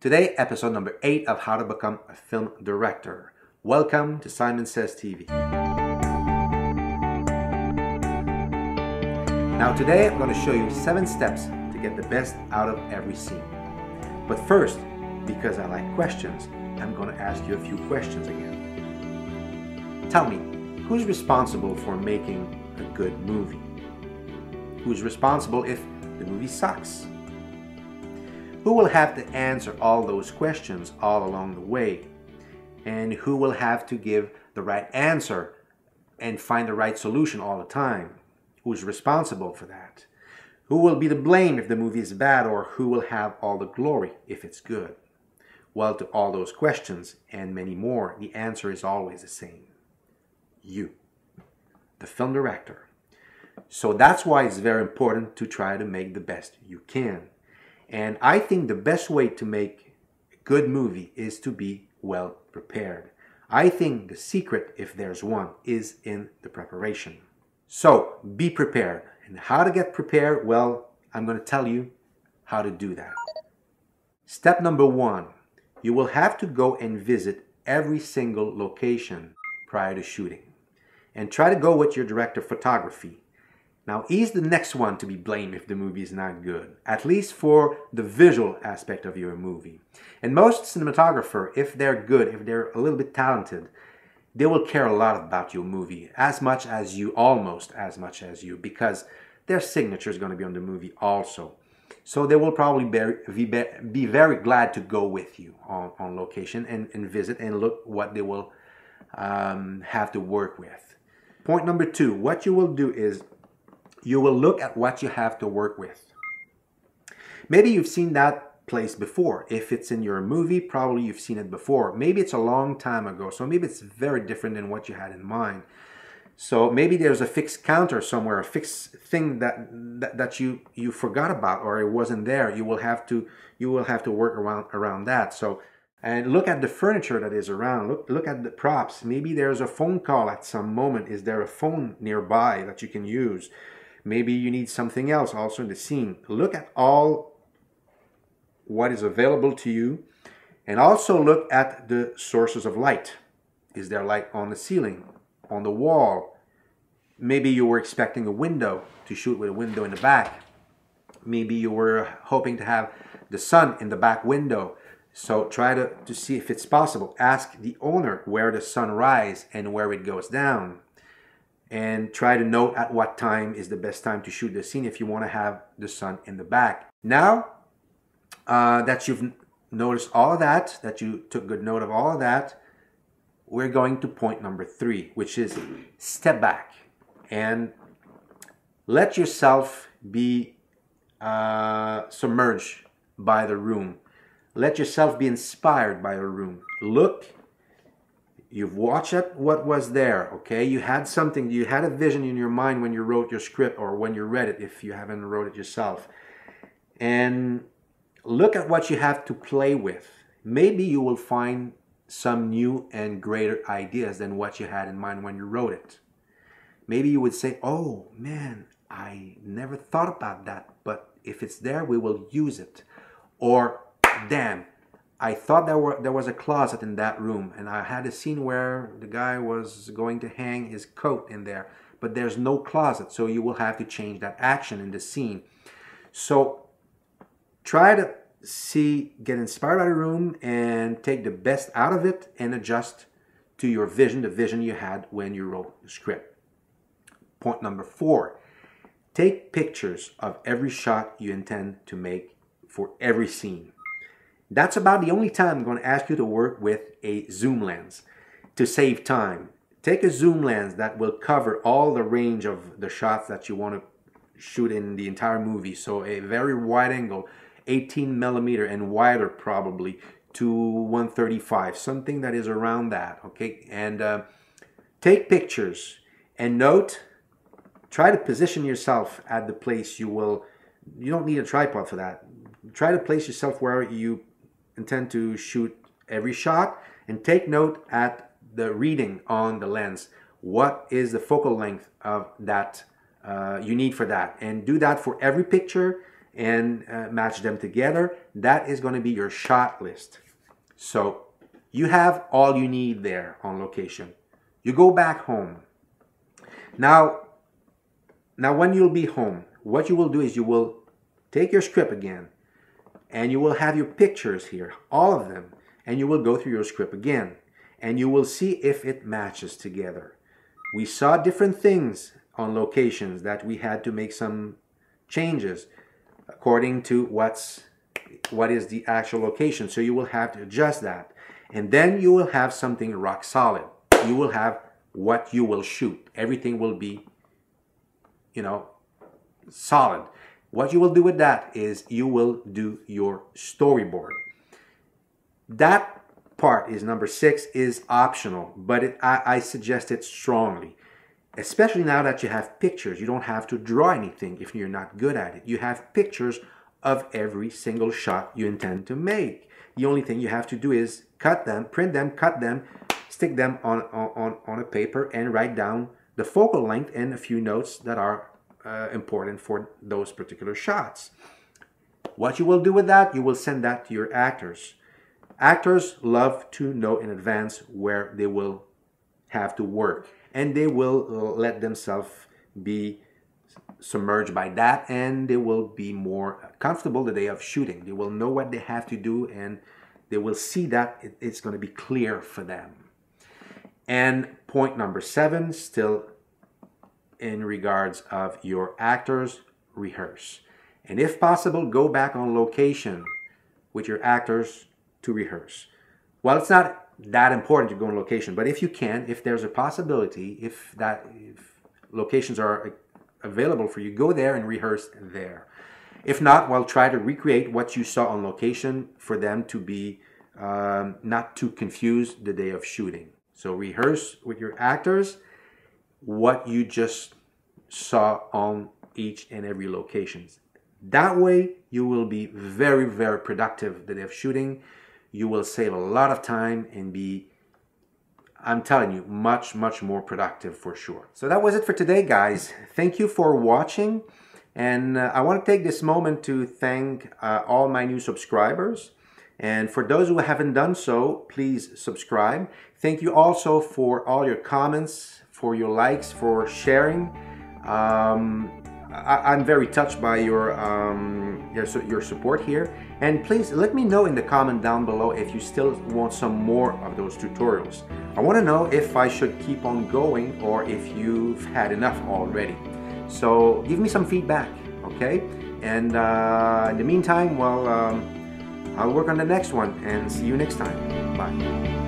Today, episode number 8 of How to Become a Film Director. Welcome to Symon Says TV. Now, today I'm going to show you 7 steps to get the best out of every scene. But first, because I like questions, I'm going to ask you a few questions again. Tell me, who's responsible for making a good movie? Who's responsible if the movie sucks? Who will have to answer all those questions all along the way? And who will have to give the right answer and find the right solution all the time? Who's responsible for that? Who will be to blame if the movie is bad or who will have all the glory if it's good? Well, to all those questions and many more, the answer is always the same. You, the film director. So that's why it's very important to try to make the best you can. And I think the best way to make a good movie is to be well prepared. I think the secret, if there's one, is in the preparation. So be prepared. And how to get prepared? Well, I'm going to tell you how to do that. Step number one you will have to go and visit every single location prior to shooting. And try to go with your director of photography now, he's the next one to be blamed if the movie is not good, at least for the visual aspect of your movie. And most cinematographer, if they're good, if they're a little bit talented, they will care a lot about your movie, as much as you, almost as much as you, because their signature is going to be on the movie also. So they will probably be, be, very glad to go with you on, on location and, and visit and look what they will um, have to work with. Point number two, what you will do is you will look at what you have to work with. Maybe you've seen that place before. If it's in your movie, probably you've seen it before. Maybe it's a long time ago, so maybe it's very different than what you had in mind. So maybe there's a fixed counter somewhere, a fixed thing that, that that you you forgot about or it wasn't there. You will have to you will have to work around around that. So and look at the furniture that is around. Look look at the props. Maybe there's a phone call at some moment. Is there a phone nearby that you can use? Maybe you need something else also in the scene. Look at all what is available to you and also look at the sources of light. Is there light on the ceiling, on the wall? Maybe you were expecting a window to shoot with a window in the back. Maybe you were hoping to have the sun in the back window. So try to, to see if it's possible. Ask the owner where the sun rises and where it goes down and try to note at what time is the best time to shoot the scene if you want to have the sun in the back. Now uh, that you've noticed all of that, that you took good note of all of that, we're going to point number three, which is step back and let yourself be uh, submerged by the room. Let yourself be inspired by the room. Look You've watched what was there, okay? You had something, you had a vision in your mind when you wrote your script or when you read it, if you haven't wrote it yourself. And look at what you have to play with. Maybe you will find some new and greater ideas than what you had in mind when you wrote it. Maybe you would say, oh man, I never thought about that, but if it's there, we will use it. Or, damn, I thought there were there was a closet in that room, and I had a scene where the guy was going to hang his coat in there, but there's no closet, so you will have to change that action in the scene. So try to see, get inspired by the room, and take the best out of it, and adjust to your vision, the vision you had when you wrote the script. Point number four: take pictures of every shot you intend to make for every scene. That's about the only time I'm going to ask you to work with a zoom lens to save time. Take a zoom lens that will cover all the range of the shots that you want to shoot in the entire movie. So a very wide angle, 18 millimeter and wider probably to 135, something that is around that, okay? And uh, take pictures and note, try to position yourself at the place you will, you don't need a tripod for that. Try to place yourself where you intend to shoot every shot and take note at the reading on the lens. What is the focal length of that uh, you need for that? And do that for every picture and uh, match them together. That is going to be your shot list. So you have all you need there on location. You go back home. Now, now when you'll be home, what you will do is you will take your script again and you will have your pictures here, all of them, and you will go through your script again and you will see if it matches together. We saw different things on locations that we had to make some changes according to what's what is the actual location. So you will have to adjust that. And then you will have something rock solid. You will have what you will shoot. Everything will be, you know, solid. What you will do with that is you will do your storyboard. That part is number six is optional, but it, I, I suggest it strongly. Especially now that you have pictures, you don't have to draw anything if you're not good at it. You have pictures of every single shot you intend to make. The only thing you have to do is cut them, print them, cut them, stick them on, on, on a paper and write down the focal length and a few notes that are uh, important for those particular shots. What you will do with that, you will send that to your actors. Actors love to know in advance where they will have to work and they will let themselves be submerged by that and they will be more comfortable the day of shooting. They will know what they have to do and they will see that it's going to be clear for them. And point number seven, still in regards of your actors, rehearse. And if possible, go back on location with your actors to rehearse. Well, it's not that important to go on location, but if you can, if there's a possibility, if that if locations are available for you, go there and rehearse there. If not, well, try to recreate what you saw on location for them to be um, not too confused the day of shooting. So rehearse with your actors what you just saw on each and every locations. That way, you will be very, very productive the day of shooting. You will save a lot of time and be I'm telling you, much, much more productive for sure. So that was it for today, guys. Thank you for watching. And uh, I want to take this moment to thank uh, all my new subscribers. And for those who haven't done so, please subscribe. Thank you also for all your comments, for your likes, for sharing. Um, I, am very touched by your, um, your, your support here. And please let me know in the comment down below if you still want some more of those tutorials. I want to know if I should keep on going or if you've had enough already. So give me some feedback, okay? And uh, in the meantime, well, um, I'll work on the next one and see you next time. Bye.